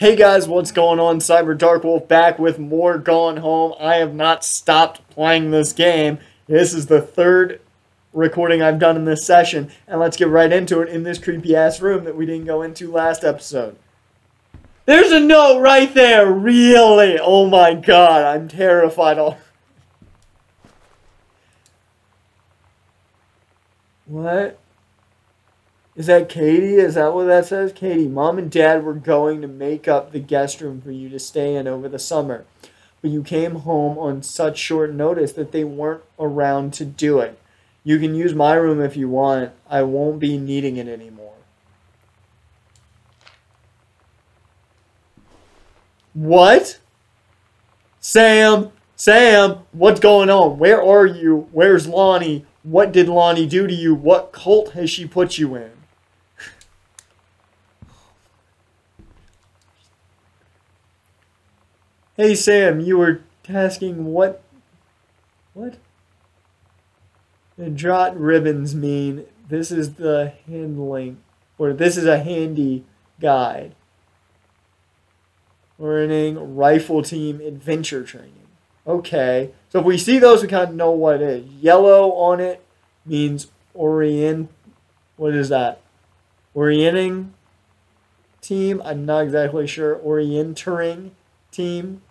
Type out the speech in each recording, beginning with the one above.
Hey guys, what's going on? Cyber Dark Wolf back with more Gone Home. I have not stopped playing this game. This is the third recording I've done in this session, and let's get right into it in this creepy ass room that we didn't go into last episode. There's a note right there, really? Oh my god, I'm terrified. All what? Is that Katie? Is that what that says? Katie, mom and dad were going to make up the guest room for you to stay in over the summer. But you came home on such short notice that they weren't around to do it. You can use my room if you want. I won't be needing it anymore. What? Sam, Sam, what's going on? Where are you? Where's Lonnie? What did Lonnie do to you? What cult has she put you in? Hey Sam, you were tasking what? What? The draught ribbons mean this is the handling, or this is a handy guide. Learning rifle team adventure training. Okay, so if we see those, we kind of know what it is. Yellow on it means orient. What is that? Orienting team. I'm not exactly sure. Orienteering team.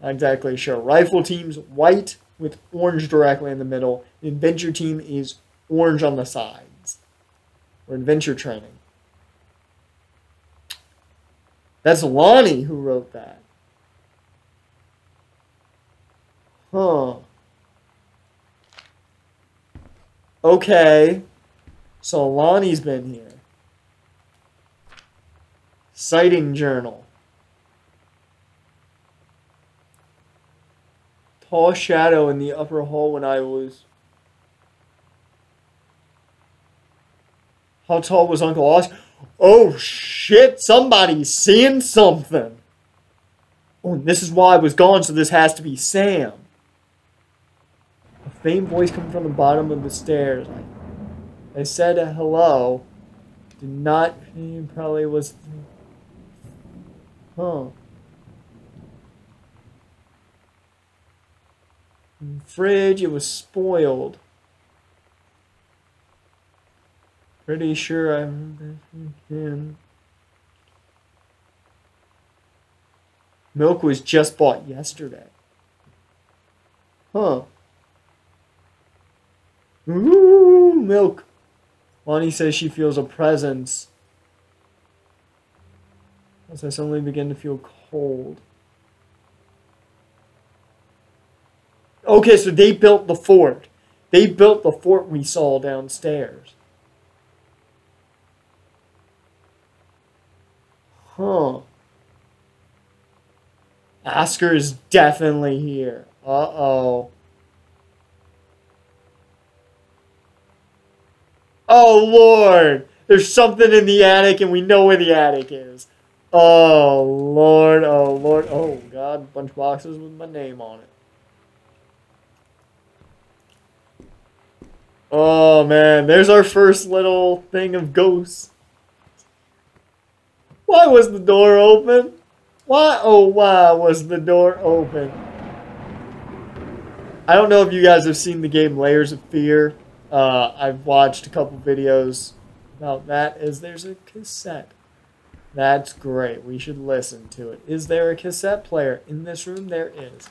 Not exactly sure. Rifle team's white with orange directly in the middle. Adventure team is orange on the sides. Or adventure training. That's Lonnie who wrote that. Huh. Okay. So Lonnie's been here. Sighting journal. Tall shadow in the upper hall when I was. How tall was Uncle Oscar? Oh shit, somebody's seeing something. Oh, this is why I was gone, so this has to be Sam. A faint voice coming from the bottom of the stairs. I, I said hello. Did not, probably was. Huh. Fridge. It was spoiled. Pretty sure I'm can. Milk was just bought yesterday. Huh. Ooh, milk. Lonnie says she feels a presence. As I suddenly begin to feel cold. Okay, so they built the fort. They built the fort we saw downstairs. Huh. Oscar is definitely here. Uh-oh. Oh, Lord! There's something in the attic, and we know where the attic is. Oh, Lord. Oh, Lord. Oh, God. Bunch boxes with my name on it. Oh man, there's our first little thing of ghosts. Why was the door open? Why, oh why was the door open? I don't know if you guys have seen the game Layers of Fear. Uh, I've watched a couple videos about that. Is there's a cassette. That's great. We should listen to it. Is there a cassette player in this room? There is.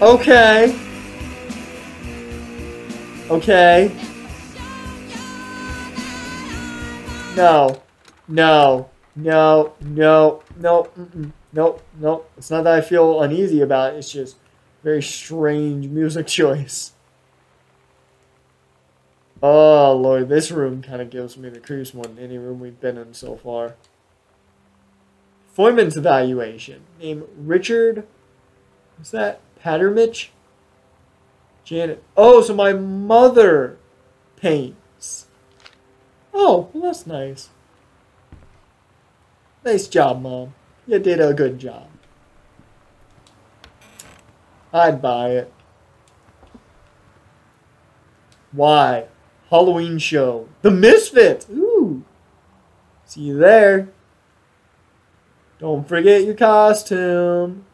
Okay. Okay. No. No. No. No. No. No. No. It's not that I feel uneasy about it. It's just very strange music choice. Oh, Lord. This room kind of gives me the creeps more than any room we've been in so far. Foreman's evaluation. Name Richard. What's that? Pattermich? Janet. Oh, so my mother paints. Oh, well, that's nice. Nice job, Mom. You did a good job. I'd buy it. Why? Halloween show. The Misfits. Ooh. See you there. Don't forget your costume.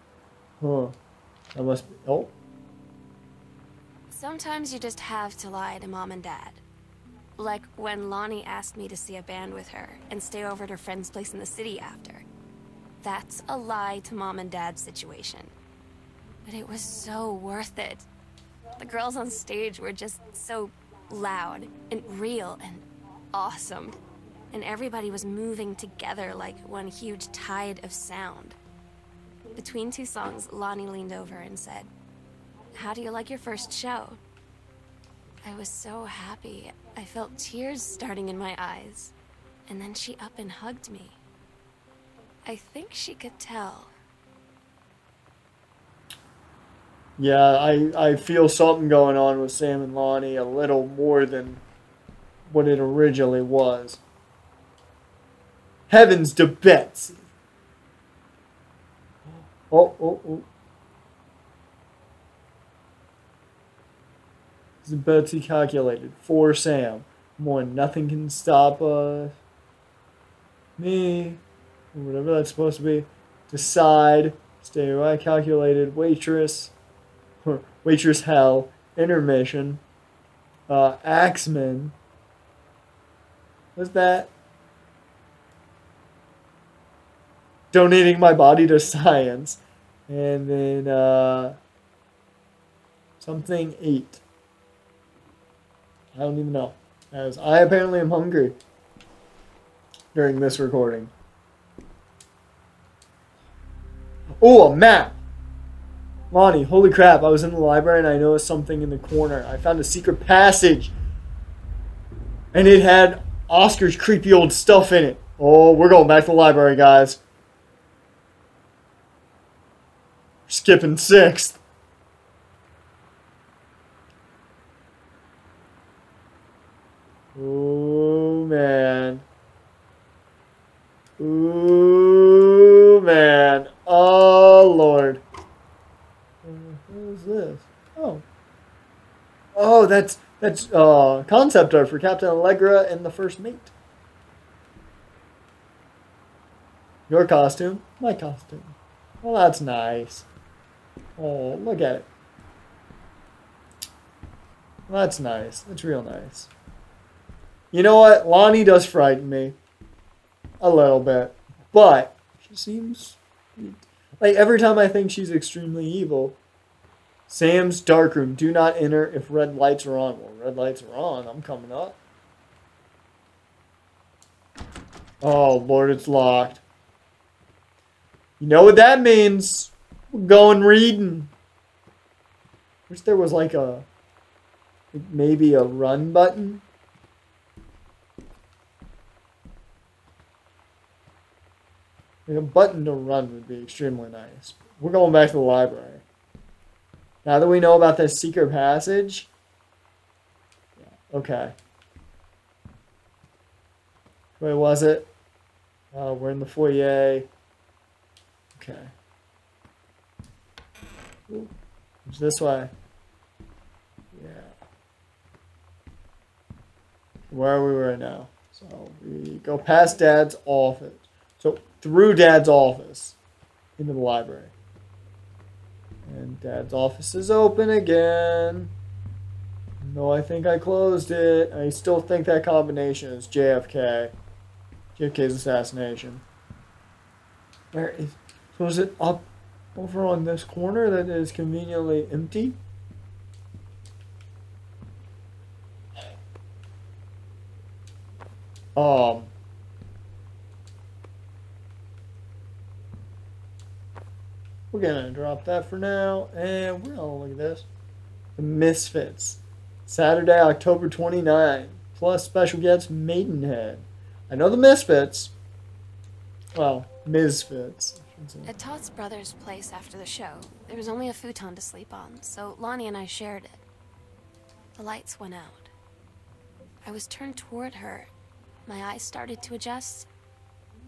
Huh. That must be. Oh. Sometimes you just have to lie to mom and dad. Like when Lonnie asked me to see a band with her and stay over at her friend's place in the city after. That's a lie to mom and dad's situation. But it was so worth it. The girls on stage were just so loud and real and awesome. And everybody was moving together like one huge tide of sound. Between two songs, Lonnie leaned over and said, How do you like your first show? I was so happy. I felt tears starting in my eyes. And then she up and hugged me. I think she could tell. Yeah, I, I feel something going on with Sam and Lonnie a little more than what it originally was. Heavens to Betsy. Oh, oh, oh. Is Betsy calculated for Sam? More, nothing can stop us. Me, or whatever that's supposed to be. Decide. Stay right. Calculated. Waitress. Waitress Hell. Intermission. Uh, Axeman. What's that? Donating my body to science. And then, uh, something eight. I don't even know. As I apparently am hungry during this recording. Oh, a map! Lonnie, holy crap, I was in the library and I noticed something in the corner. I found a secret passage. And it had Oscar's creepy old stuff in it. Oh, we're going back to the library, guys. Skipping sixth. Oh, man. Ooh, man. Oh, Lord. Who's this? Oh. Oh, that's that's uh, concept art for Captain Allegra and the First Mate. Your costume, my costume. Well, that's nice. Oh, look at it. That's nice. That's real nice. You know what? Lonnie does frighten me. A little bit. But she seems like every time I think she's extremely evil. Sam's darkroom. Do not enter if red lights are on. Well, red lights are on. I'm coming up. Oh, Lord, it's locked. You know what that means. Going reading. Wish there was like a, maybe a run button. A button to run would be extremely nice. We're going back to the library. Now that we know about this secret passage. Yeah, okay. Where was it? Uh, we're in the foyer. Okay. Ooh, it's this way. Yeah. Where are we right now? So we go past Dad's office. So through Dad's office into the library. And Dad's office is open again. No, I think I closed it. I still think that combination is JFK. JFK's assassination. Where is... So is it up over on this corner that is conveniently empty? Um... We're gonna drop that for now, and we're gonna look at this. The Misfits. Saturday, October 29, plus special guest Maidenhead. I know the Misfits. Well, Misfits. At Todd's brother's place after the show, there was only a futon to sleep on, so Lonnie and I shared it. The lights went out. I was turned toward her. My eyes started to adjust,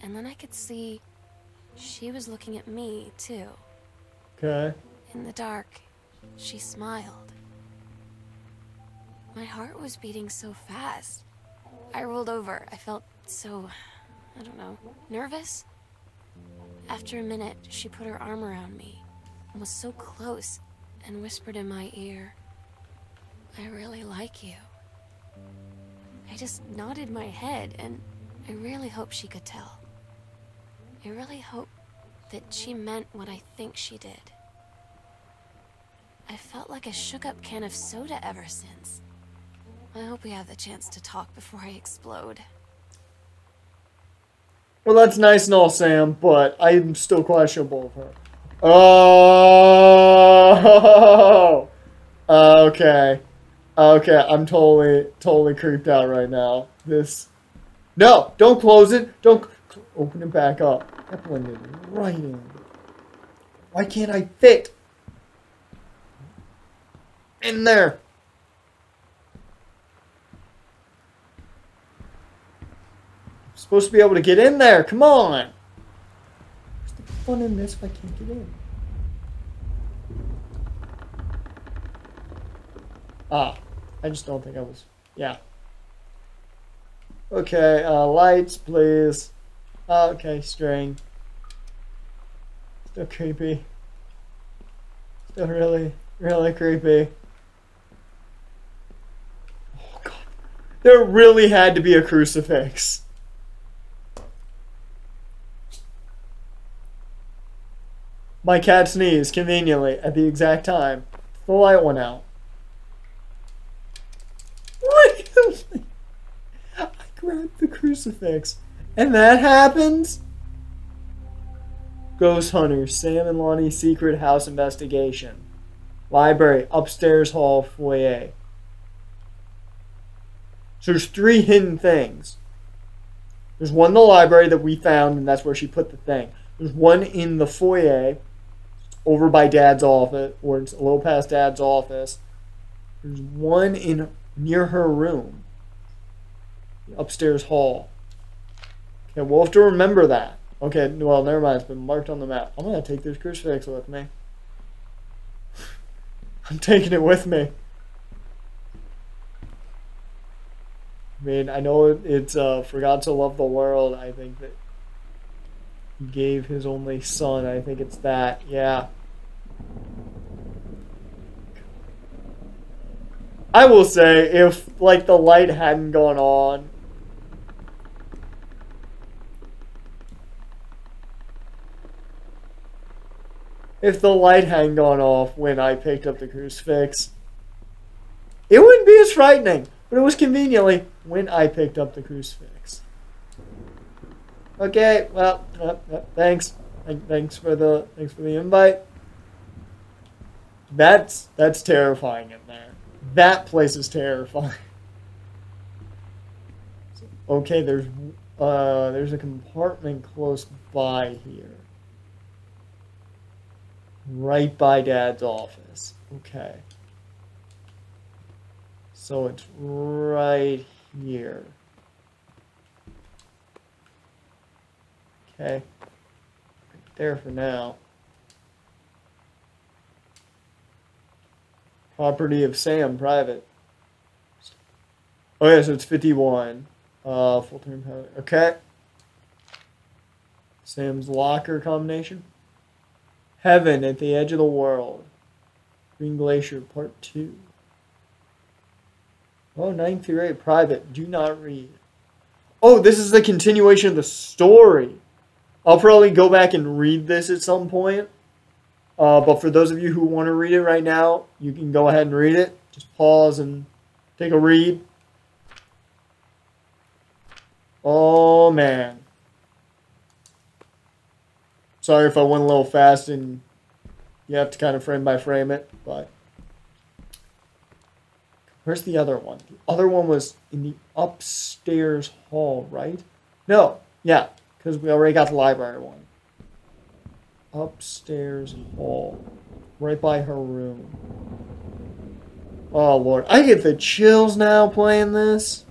and then I could see she was looking at me, too. Okay. In the dark, she smiled. My heart was beating so fast. I rolled over. I felt so, I don't know, nervous? After a minute, she put her arm around me and was so close and whispered in my ear, I really like you. I just nodded my head and I really hope she could tell. I really hope that she meant what I think she did. I felt like a shook up can of soda ever since. I hope we have the chance to talk before I explode. Well, that's nice and all, Sam, but I'm still questionable of her. Oh, okay, okay. I'm totally, totally creeped out right now. This, no, don't close it. Don't open it back up. That blended right in. Why can't I fit in there? Supposed to be able to get in there. Come on. What's the fun in this if I can't get in? Ah, I just don't think I was. Yeah. Okay, uh, lights, please. Uh, okay, string. Still creepy. Still really, really creepy. Oh, God. There really had to be a crucifix. My cat sneezed conveniently at the exact time. The light went out. I grabbed the crucifix. And that happens? Ghost Hunters, Sam and Lonnie's Secret House Investigation. Library, upstairs hall, foyer. So there's three hidden things. There's one in the library that we found, and that's where she put the thing. There's one in the foyer, over by Dad's office, or it's a little past Dad's office. There's one in near her room, upstairs hall. Okay, we'll have to remember that. Okay, well, never mind. It's been marked on the map. I'm gonna take this crucifix with me. I'm taking it with me. I mean, I know it's uh, for God to love the world. I think that gave his only son. I think it's that. Yeah. I will say, if like the light hadn't gone on, if the light hadn't gone off when I picked up the crucifix, it wouldn't be as frightening. But it was conveniently when I picked up the crucifix. Okay, well, uh, uh, thanks, thanks for the thanks for the invite. That's that's terrifying in there. That place is terrifying. okay, there's uh there's a compartment close by here. Right by Dad's office. Okay. So it's right here. Okay. There for now. Property of Sam, private. Oh yeah, so it's 51. Uh, full term Okay. Sam's locker combination. Heaven at the edge of the world. Green Glacier, part two. Oh, 9 through 8, private. Do not read. Oh, this is the continuation of the story. I'll probably go back and read this at some point. Uh, but for those of you who want to read it right now, you can go ahead and read it. Just pause and take a read. Oh, man. Sorry if I went a little fast and you have to kind of frame by frame it, but... Where's the other one? The other one was in the upstairs hall, right? No, yeah, because we already got the library one upstairs hall, right by her room. Oh, Lord. I get the chills now playing this.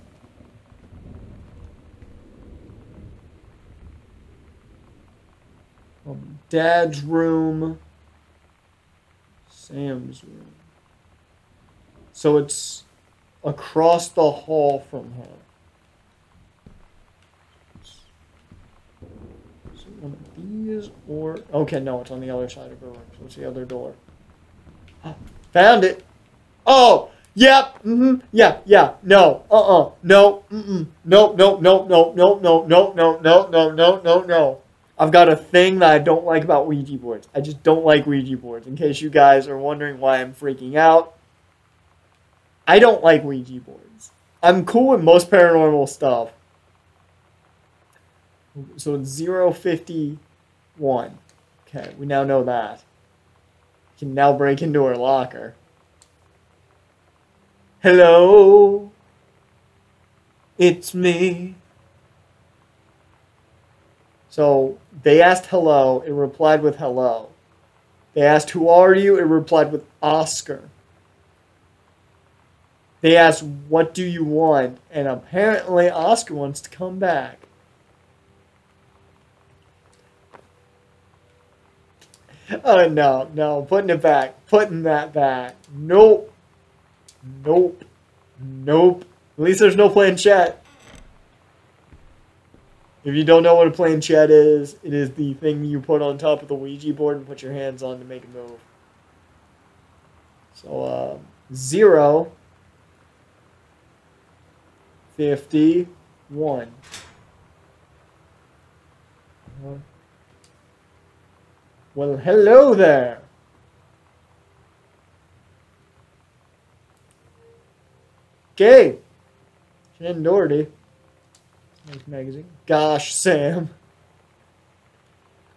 Um, Dad's room. Sam's room. So it's across the hall from her. So one of these or okay, no, it's on the other side of her room. So it's the other door. Found it. Oh, yep. Mm-hmm. Yeah, yeah. No. Uh-uh. No. Mm-mm. Nope. Nope. Nope. Nope. Nope. Nope. Nope. Nope. Nope. Nope. Nope. Nope. No. I've got a thing that I don't like about Ouija boards. I just don't like Ouija boards. In case you guys are wondering why I'm freaking out, I don't like Ouija boards. I'm cool with most paranormal stuff. So it's 051. Okay, we now know that. Can now break into her locker. Hello. It's me. So they asked hello, it replied with hello. They asked who are you, it replied with Oscar. They asked what do you want, and apparently Oscar wants to come back. Oh no, no, putting it back, putting that back. Nope. Nope. Nope. At least there's no planchette. If you don't know what a planchette is, it is the thing you put on top of the Ouija board and put your hands on to make a move. So, uh, zero, 51. Uh, well, hello there. Okay. Jen Doherty. Nice magazine. Gosh, Sam.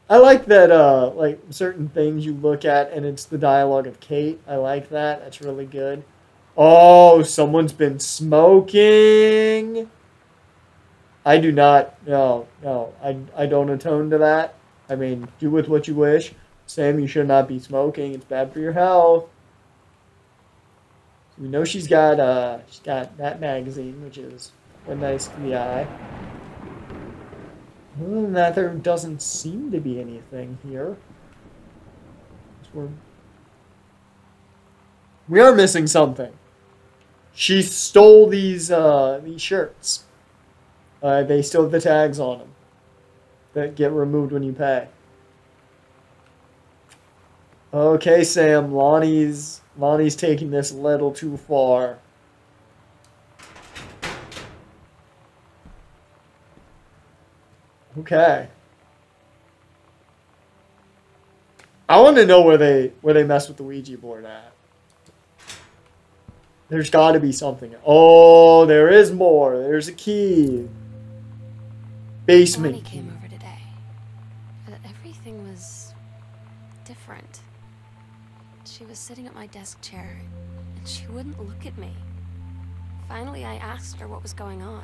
I like that, uh, like, certain things you look at and it's the dialogue of Kate. I like that. That's really good. Oh, someone's been smoking. I do not, no, no, I, I don't atone to that. I mean, do with what you wish. Sam, you should not be smoking. It's bad for your health. We know she's got uh she's got that magazine, which is quite nice to the eye. Other than that, there doesn't seem to be anything here. We're... We are missing something. She stole these uh, these shirts. Uh, they still have the tags on them that get removed when you pay. Okay, Sam. Lonnie's Lonnie's taking this a little too far. Okay. I want to know where they where they mess with the Ouija board at. There's got to be something. Oh, there is more. There's a key. Basement. Was sitting at my desk chair, and she wouldn't look at me. Finally, I asked her what was going on.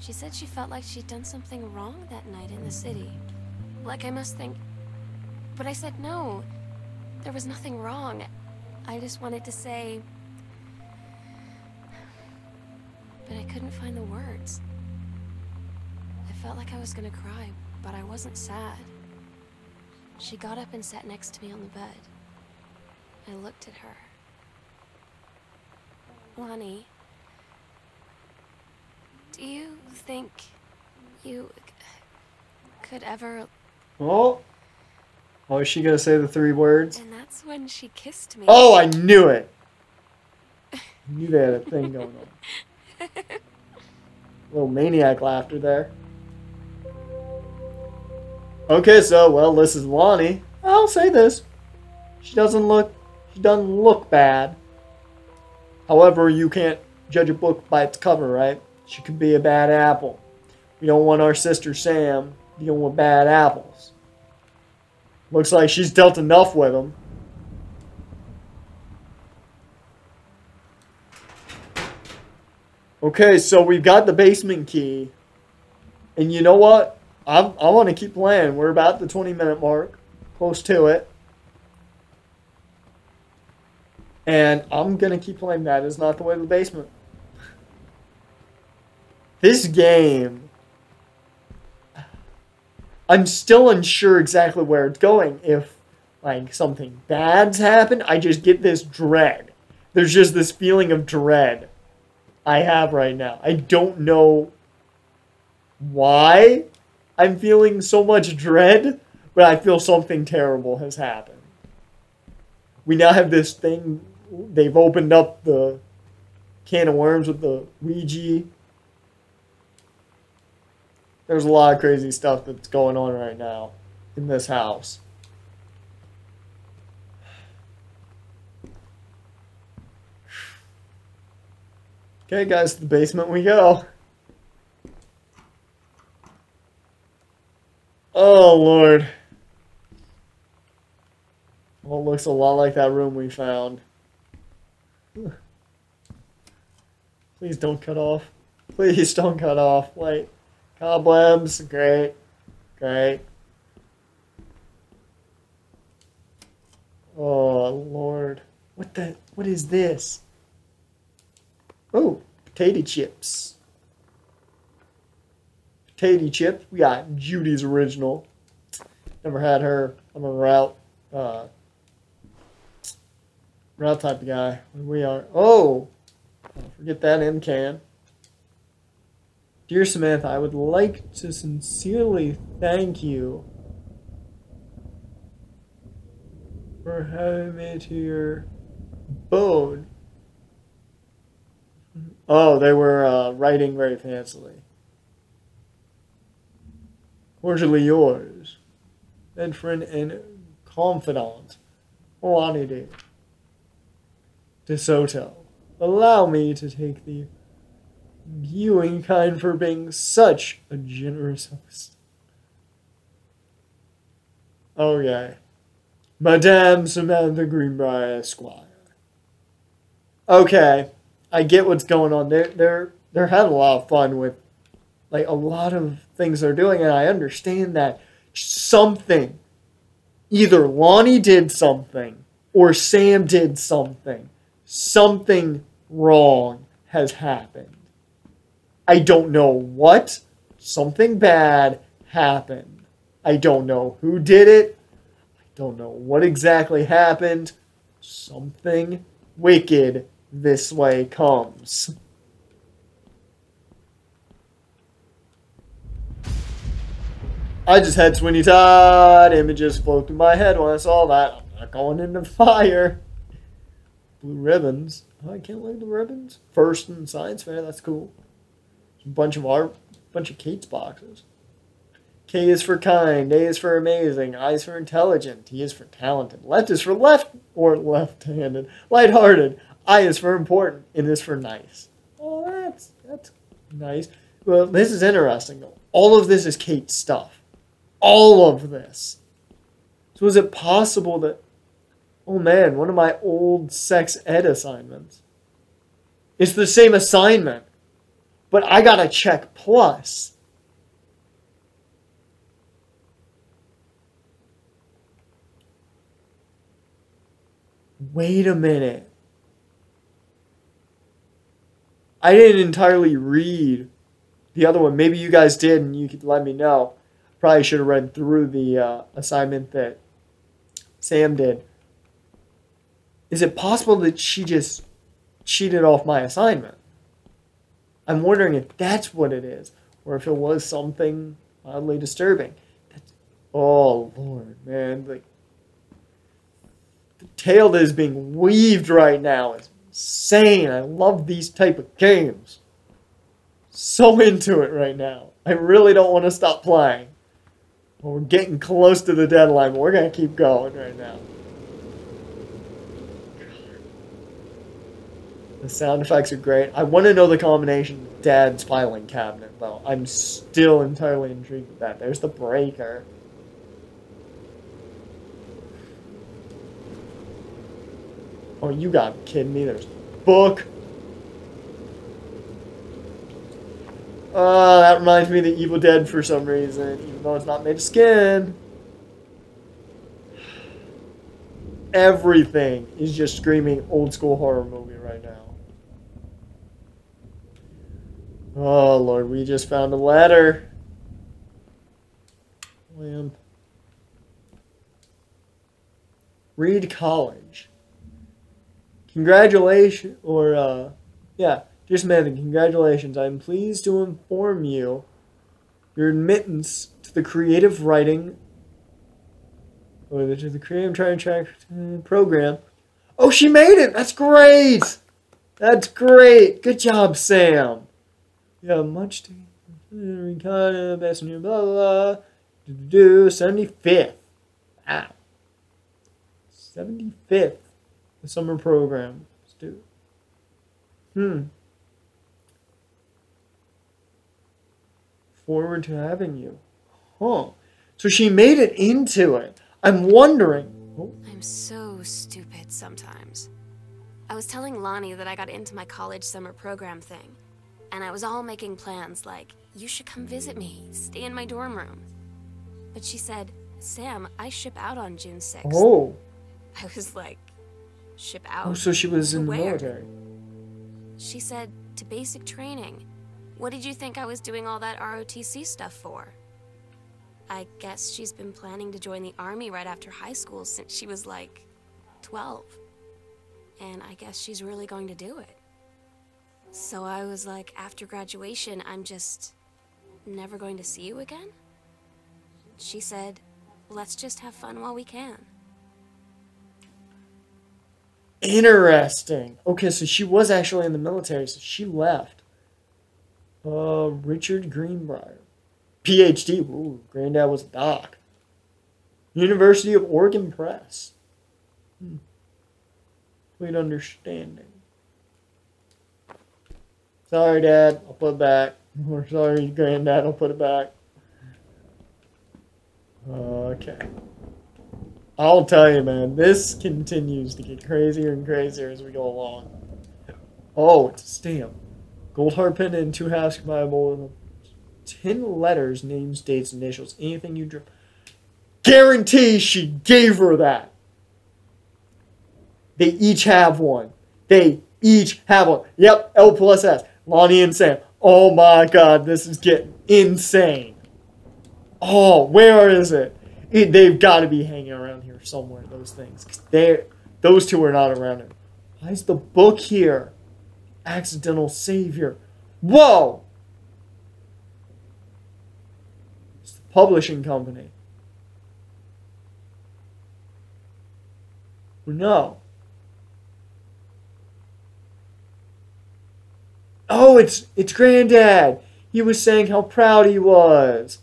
She said she felt like she'd done something wrong that night in the city. Like I must think. But I said no. There was nothing wrong. I just wanted to say. But I couldn't find the words. I felt like I was gonna cry, but I wasn't sad. She got up and sat next to me on the bed. I looked at her. Lonnie, do you think you could ever. Oh. Oh, is she going to say the three words? And that's when she kissed me. Oh, I knew it. I knew they had a thing going on. little maniac laughter there. Okay, so, well, this is Lonnie. I'll say this. She doesn't look doesn't look bad. However, you can't judge a book by its cover, right? She could be a bad apple. We don't want our sister Sam dealing with bad apples. Looks like she's dealt enough with them. Okay, so we've got the basement key. And you know what? I'm, I want to keep playing. We're about the 20 minute mark. Close to it. And I'm going to keep playing that. It's not the way to the basement. This game... I'm still unsure exactly where it's going. If like something bad's happened. I just get this dread. There's just this feeling of dread I have right now. I don't know why I'm feeling so much dread, but I feel something terrible has happened. We now have this thing, they've opened up the can of worms with the Ouija. There's a lot of crazy stuff that's going on right now in this house. Okay, guys, to the basement we go. Oh, Lord. Well, it looks a lot like that room we found. Please don't cut off. Please don't cut off. Wait. Cobwebs. Great. Great. Oh, Lord. What the? What is this? Oh, potato chips. Potato chips. We got Judy's original. Never had her. I'm a route, uh, route type of guy. We are. Oh, forget that in can. Dear Samantha, I would like to sincerely thank you for having me to your abode Oh, they were uh, writing very fancily. Cordially yours, and friend and confidant, Lonnie De. DeSoto. Allow me to take the viewing kind for being such a generous host. Okay. Madame Samantha Greenbriar Esquire. Okay. I get what's going on. They're they're they're having a lot of fun with like a lot of things they're doing, and I understand that something, either Lonnie did something or Sam did something. Something wrong has happened. I don't know what. Something bad happened. I don't know who did it. I don't know what exactly happened. Something wicked this way comes. I just had Sweeney Todd images float through my head when I saw that. I'm not going into fire. Blue ribbons. Oh, I can't look the ribbons. First in science fair, that's cool. A bunch of art, bunch of Kate's boxes. K is for kind, A is for amazing, I is for intelligent, T is for talented, left is for left or left-handed, light-hearted, I is for important, and is for nice. Oh, that's that's nice. Well, this is interesting. All of this is Kate's stuff. All of this. So is it possible that oh man, one of my old sex ed assignments. It's the same assignment, but I got a check plus. Wait a minute. I didn't entirely read the other one. Maybe you guys did, and you could let me know. Probably should have read through the uh, assignment that Sam did. Is it possible that she just cheated off my assignment? I'm wondering if that's what it is, or if it was something oddly disturbing. That's, oh Lord, man! Like the tale that is being weaved right now is insane. I love these type of games. So into it right now. I really don't want to stop playing. We're getting close to the deadline, but we're going to keep going right now. The sound effects are great. I want to know the combination of Dad's filing cabinet, though. I'm still entirely intrigued with that. There's the breaker. Oh, you got kidding me. There's book. Oh, that reminds me of the Evil Dead for some reason, even though it's not made of skin. Everything is just screaming old school horror movie right now. Oh, Lord, we just found a letter. Lamp. Reed College. Congratulations, or, uh, yeah, just Samantha, congratulations. I'm pleased to inform you your admittance to the creative writing, or to the creative trying track uh, program. Oh, she made it! That's great! That's great! Good job, Sam! Have much to. Ricardo, best new blah blah. Do, do, 75th. Wow. 75th. The summer program. Let's do it. Hmm. Forward to having you. Huh. So she made it into it. I'm wondering. Oh. I'm so stupid sometimes. I was telling Lonnie that I got into my college summer program thing, and I was all making plans like, you should come visit me, stay in my dorm room. But she said, Sam, I ship out on June 6th. Oh. I was like, ship out? Oh, so she was in the military. She said, to basic training. What did you think I was doing all that ROTC stuff for? I guess she's been planning to join the army right after high school since she was like 12. And I guess she's really going to do it. So I was like, after graduation, I'm just never going to see you again? She said, let's just have fun while we can. Interesting. Okay, so she was actually in the military, so she left. Uh, Richard Greenbriar. PhD. Ooh, granddad was a doc. University of Oregon Press. Hmm. Complete understanding. Sorry, Dad. I'll put it back. Or sorry, Granddad. I'll put it back. Okay. I'll tell you, man, this continues to get crazier and crazier as we go along. Oh, it's a stamp. Gold pen and two halves with ten letters, names, dates, initials, anything you draw. Guarantee she gave her that. They each have one. They each have one. Yep, L plus S. Lonnie and Sam. Oh my god, this is getting insane. Oh, where is it? it they've got to be hanging around here somewhere, those things. They, those two are not around here. Why is the book here? Accidental Savior. Whoa! It's the publishing company. No. Oh, it's it's Granddad. He was saying how proud he was.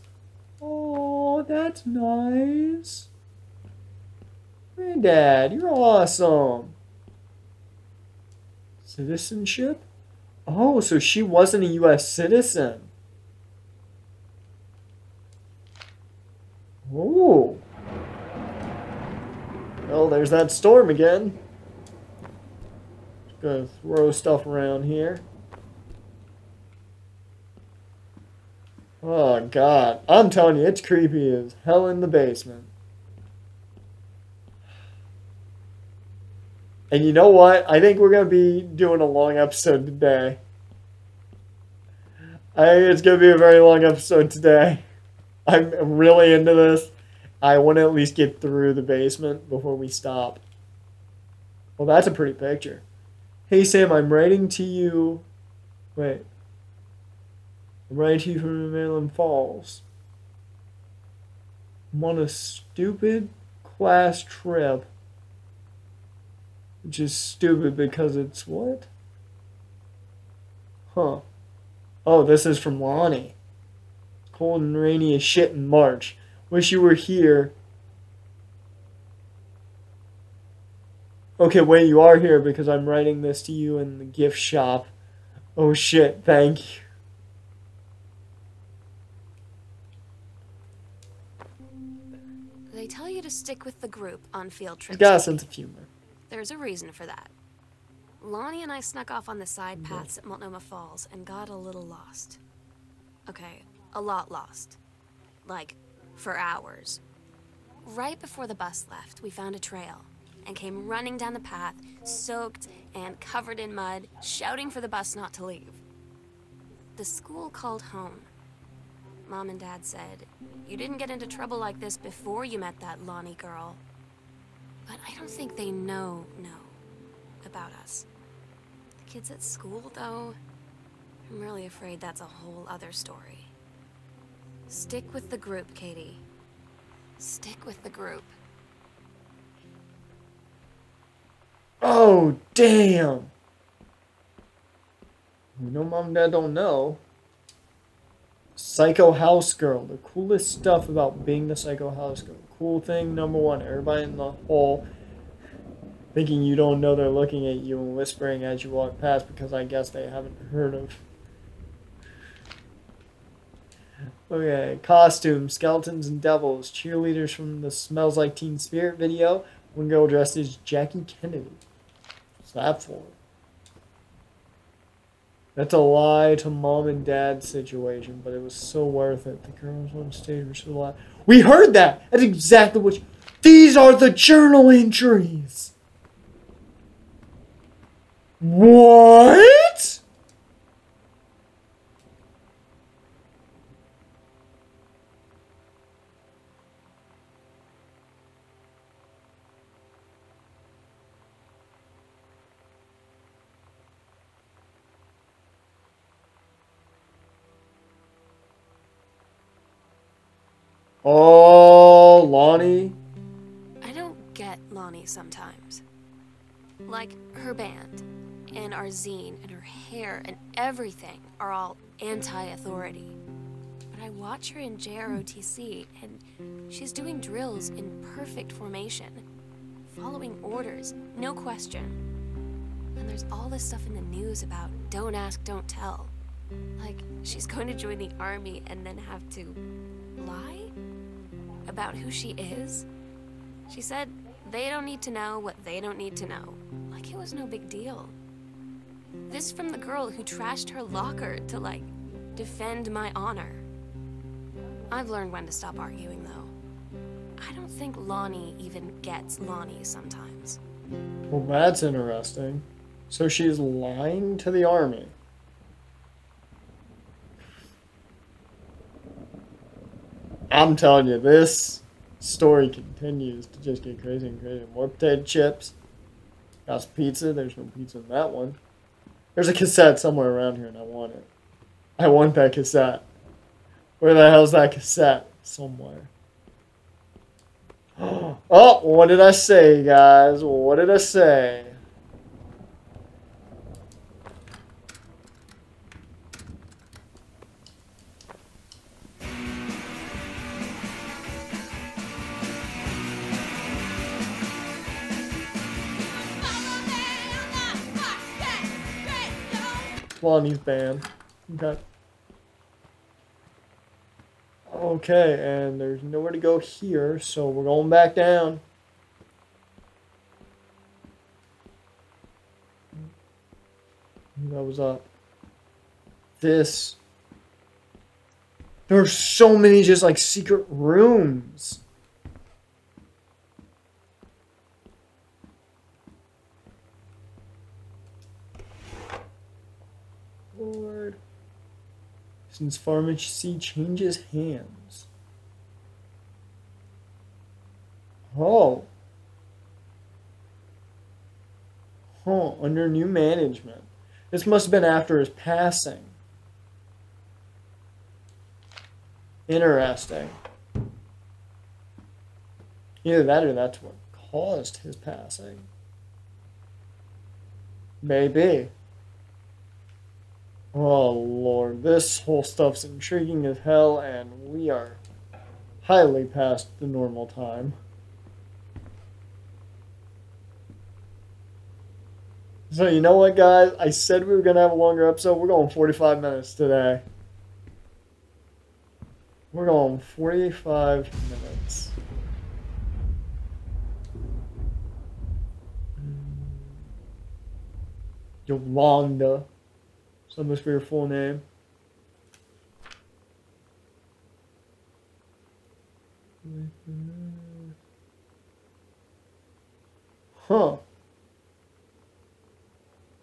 Oh, that's nice. Granddad, you're awesome. Citizenship? Oh, so she wasn't a U.S. citizen. Oh. Well, there's that storm again. Just gonna throw stuff around here. Oh god. I'm telling you, it's creepy as hell in the basement. And you know what? I think we're gonna be doing a long episode today. I think it's gonna be a very long episode today. I'm really into this. I want to at least get through the basement before we stop. Well, that's a pretty picture. Hey Sam, I'm writing to you. Wait. To you from Multnomah Falls. I'm on a stupid class trip. Which is stupid because it's what? Huh. Oh, this is from Lonnie. Cold and rainy as shit in March. Wish you were here. Okay, wait, you are here because I'm writing this to you in the gift shop. Oh shit, thank you. They tell you to stick with the group on field trips. got a sense of humor. There's a reason for that. Lonnie and I snuck off on the side paths at Multnomah Falls and got a little lost. Okay, a lot lost. Like, for hours. Right before the bus left, we found a trail and came running down the path, soaked and covered in mud, shouting for the bus not to leave. The school called home. Mom and Dad said, You didn't get into trouble like this before you met that Lonnie girl. But I don't think they know, know about us. The kids at school, though, I'm really afraid that's a whole other story. Stick with the group, Katie. Stick with the group. Oh, damn. You know mom and dad don't know. Psycho House Girl. The coolest stuff about being the Psycho House Girl. Cool thing number one, everybody in the hall thinking you don't know they're looking at you and whispering as you walk past because I guess they haven't heard of. Okay, costumes, skeletons and devils, cheerleaders from the Smells Like Teen Spirit video, one girl dressed as Jackie Kennedy. That for? That's a lie to mom and dad situation, but it was so worth it. The girls on stage were so loud. We heard that! That's exactly what you, These are the journal entries! What? Oh, Lonnie. I don't get Lonnie sometimes. Like, her band, and our zine, and her hair, and everything are all anti authority. But I watch her in JROTC, and she's doing drills in perfect formation, following orders, no question. And there's all this stuff in the news about don't ask, don't tell. Like, she's going to join the army and then have to lie? About who she is? She said they don't need to know what they don't need to know. Like it was no big deal. This from the girl who trashed her locker to, like, defend my honor. I've learned when to stop arguing, though. I don't think Lonnie even gets Lonnie sometimes. Well, that's interesting. So she's lying to the army. I'm telling you, this story continues to just get crazy and crazy. More potato chips. Got pizza. There's no pizza in that one. There's a cassette somewhere around here, and I want it. I want that cassette. Where the hell's that cassette? Somewhere. Oh, what did I say, guys? What did I say? Lonnie's band. Okay. Okay, and there's nowhere to go here, so we're going back down. That was up. This. There's so many just like secret rooms. Lord. Since pharmacy changes hands. Oh. Huh, under new management. This must have been after his passing. Interesting. Either that or that's what caused his passing. Maybe. Oh lord, this whole stuff's intriguing as hell, and we are highly past the normal time. So you know what, guys? I said we were gonna have a longer episode. We're going 45 minutes today. We're going 45 minutes. Yolanda. So that must be her full name. Huh.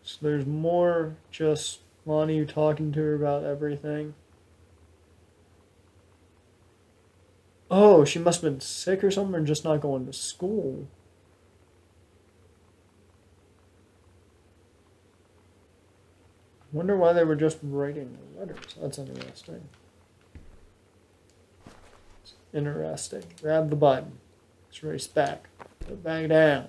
So there's more just Lonnie talking to her about everything. Oh, she must have been sick or something or just not going to school. Wonder why they were just writing letters. That's interesting. Interesting. Grab the button. Let's race back. Put back down.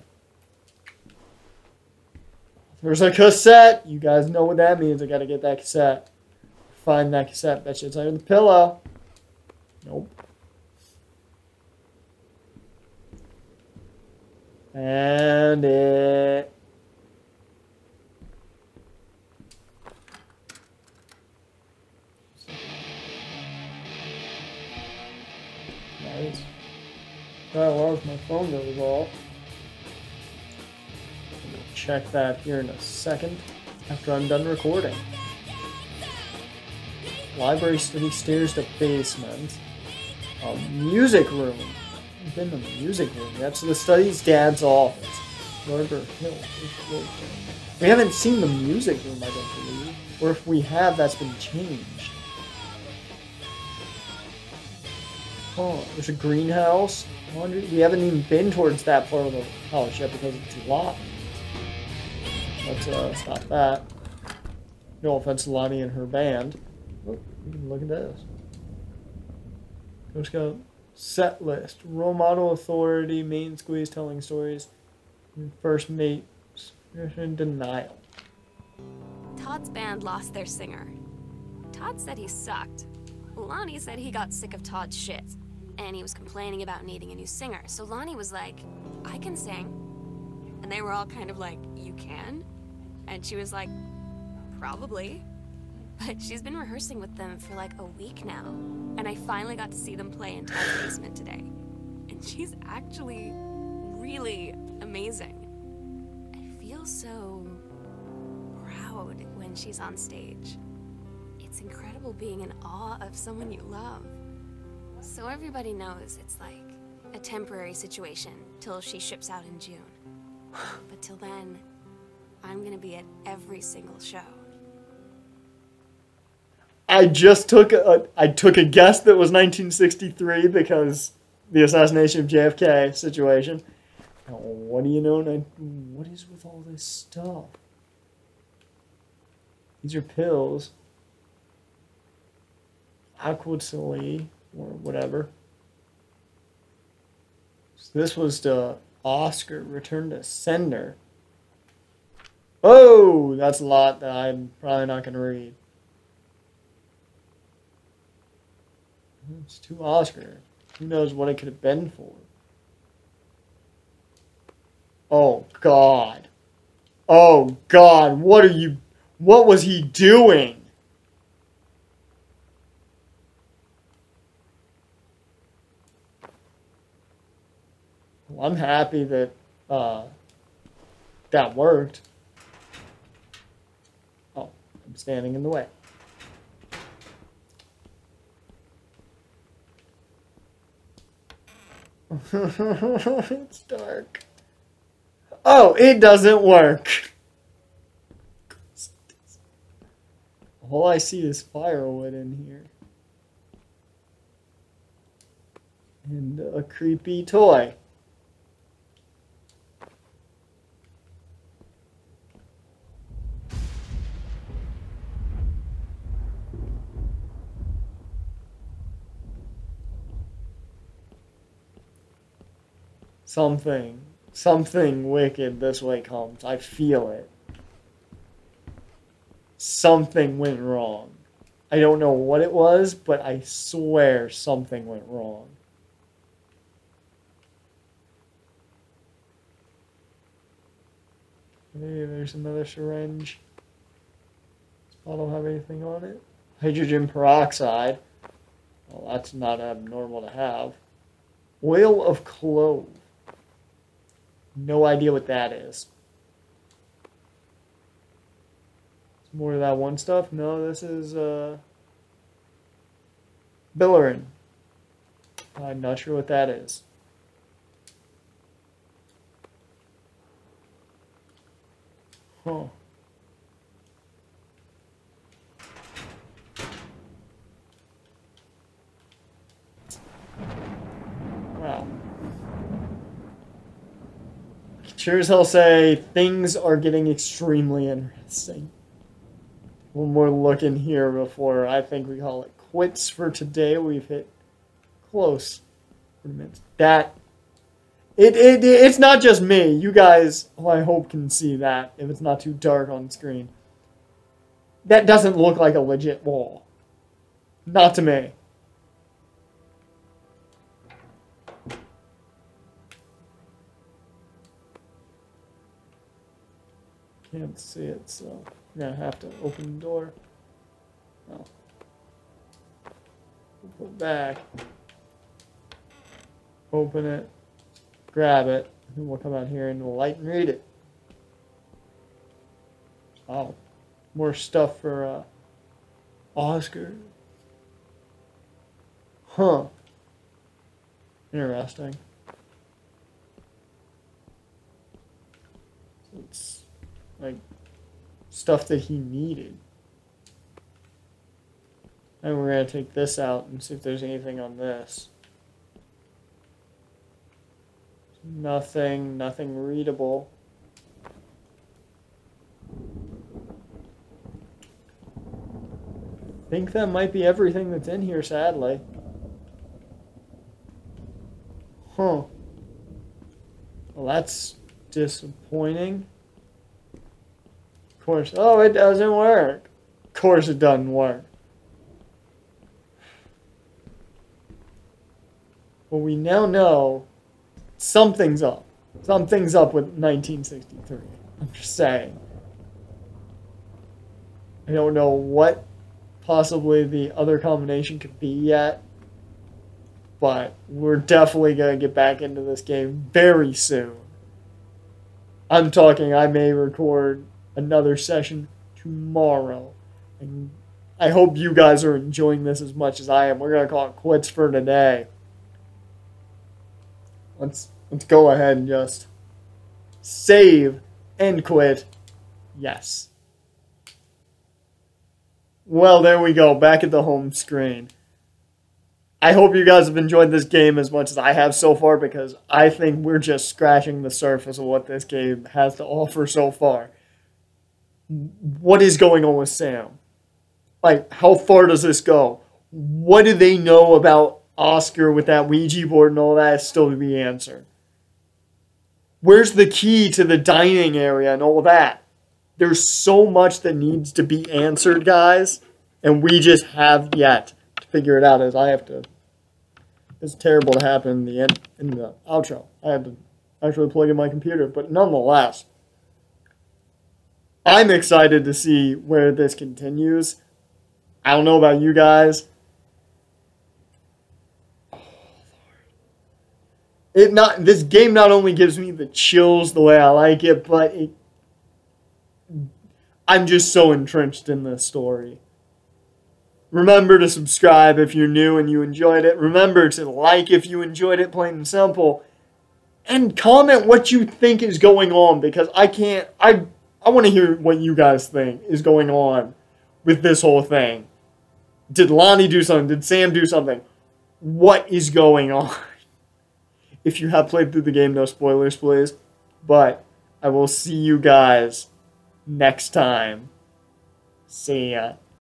There's a cassette. You guys know what that means. I gotta get that cassette. Find that cassette. That shit's under the pillow. Nope. And it. Oh, well, my phone goes off. I'm gonna check that here in a second after I'm done recording. Library study stairs to basement. A music room. I've been in the music room. That's the study's dad's office. Hill. We haven't seen the music room, I don't believe. Or if we have, that's been changed. Oh, there's a greenhouse. We haven't even been towards that part of the house yet because it's locked. Let's uh, stop that. No offense to Lonnie and her band. Look at this. Let's go. Set list. Role model authority. Main squeeze telling stories. First mate. In denial. Todd's band lost their singer. Todd said he sucked. Lonnie said he got sick of Todd's shit. And he was complaining about needing a new singer. So Lonnie was like, I can sing. And they were all kind of like, You can? And she was like, Probably. But she's been rehearsing with them for like a week now. And I finally got to see them play in Todd's basement today. And she's actually really amazing. I feel so proud when she's on stage. It's incredible being in awe of someone you love. So everybody knows it's like a temporary situation till she ships out in June. But till then, I'm gonna be at every single show. I just took a I took a guess that was 1963 because the assassination of JFK situation. Now, what do you know? What is with all this stuff? These are pills. Aquatili or whatever. So this was the Oscar return to sender. Oh, that's a lot that I'm probably not going to read. It's two Oscar. Who knows what it could have been for? Oh God. Oh God. What are you? What was he doing? Well, I'm happy that uh, that worked. Oh, I'm standing in the way. it's dark. Oh, it doesn't work. All I see is firewood in here. And a creepy toy. Something, something wicked this way comes. I feel it. Something went wrong. I don't know what it was, but I swear something went wrong. Maybe there's another syringe. Does bottle have anything on it? Hydrogen peroxide. Well, that's not abnormal to have. Oil of clove. No idea what that is. It's more of that one stuff? No, this is uh, Billerine. I'm not sure what that is. Huh. Sure as hell say things are getting extremely interesting. one more look in here before I think we call it quits for today. We've hit close. That it, it it's not just me. You guys, I hope can see that if it's not too dark on screen. That doesn't look like a legit wall. Not to me. Can't see it, so I'm gonna have to open the door. No. Put it back. Open it. Grab it. And we'll come out here and we'll light and read it. Oh. More stuff for uh, Oscar. Huh. Interesting. It's like stuff that he needed. And we're going to take this out and see if there's anything on this. Nothing, nothing readable. I think that might be everything that's in here, sadly. Huh. Well, that's disappointing. Of course. Oh, it doesn't work. Of course it doesn't work. Well, we now know something's up. Something's up with 1963. I'm just saying. I don't know what possibly the other combination could be yet, but we're definitely going to get back into this game very soon. I'm talking, I may record another session tomorrow. And I hope you guys are enjoying this as much as I am. We're going to call it quits for today. Let's let's go ahead and just save and quit. Yes. Well, there we go, back at the home screen. I hope you guys have enjoyed this game as much as I have so far because I think we're just scratching the surface of what this game has to offer so far. What is going on with Sam? Like, how far does this go? What do they know about Oscar with that Ouija board and all that is still to be answered? Where's the key to the dining area and all that? There's so much that needs to be answered, guys, and we just have yet to figure it out. As I have to, it's terrible to happen in the end in the outro. I had to actually plug in my computer, but nonetheless, I'm excited to see where this continues. I don't know about you guys. It not this game not only gives me the chills the way I like it, but it I'm just so entrenched in this story. Remember to subscribe if you're new and you enjoyed it. Remember to like if you enjoyed it, plain and simple. And comment what you think is going on because I can't. I I want to hear what you guys think is going on with this whole thing. Did Lonnie do something? Did Sam do something? What is going on? If you have played through the game, no spoilers, please. But I will see you guys next time. See ya.